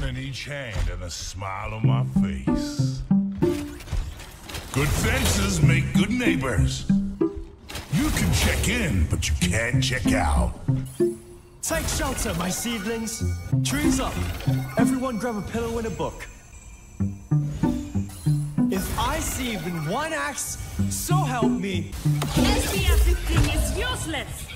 gun in each hand and a smile on my face. Good fences make good neighbors. You can check in, but you can't check out. Take shelter, my seedlings. Trees up. Everyone grab a pillow and a book. If I see even one axe, so help me. SDF 15 is useless!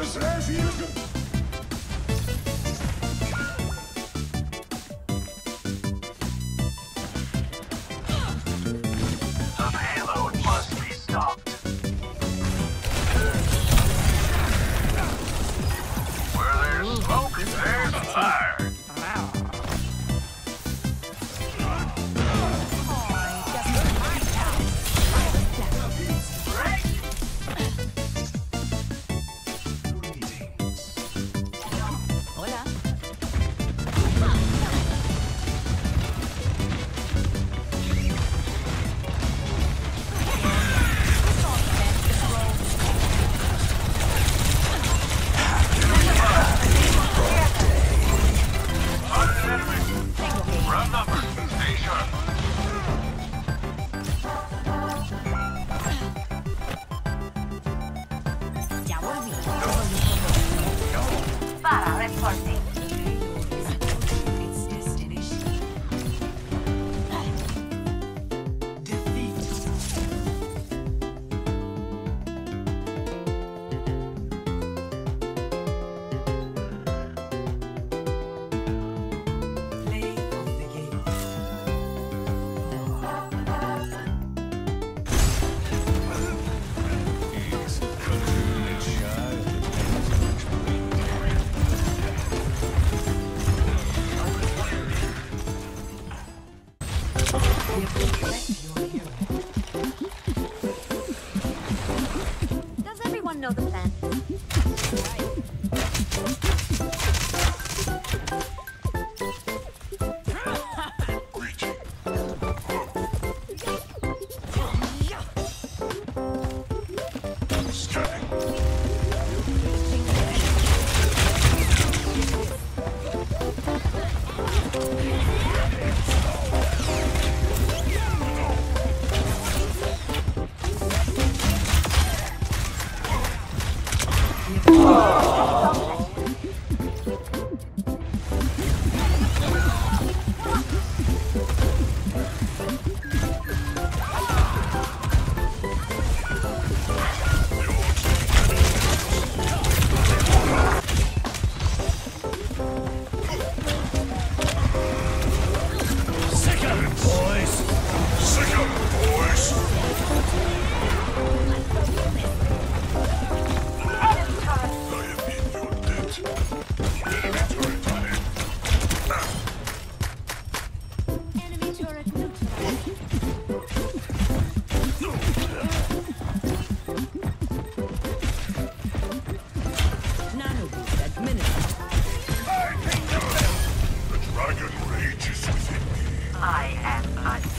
nicht, das hot.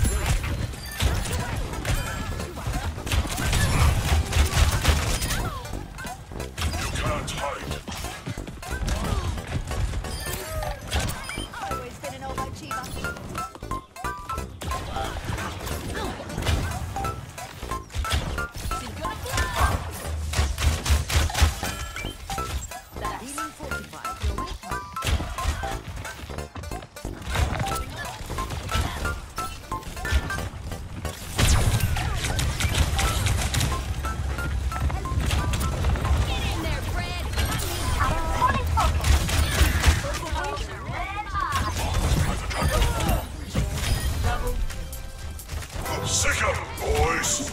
boys!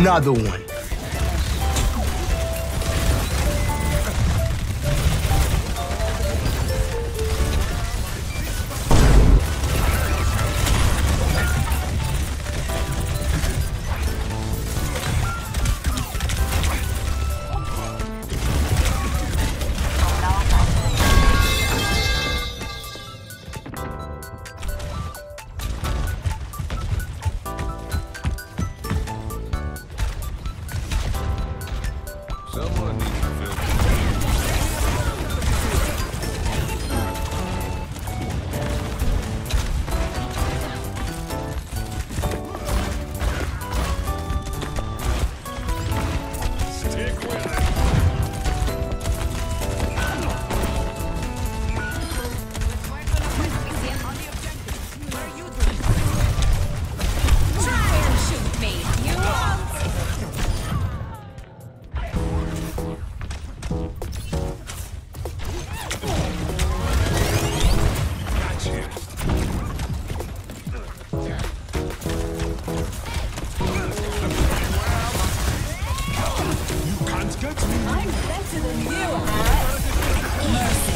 Another one. I'm better than you. I'm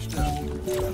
War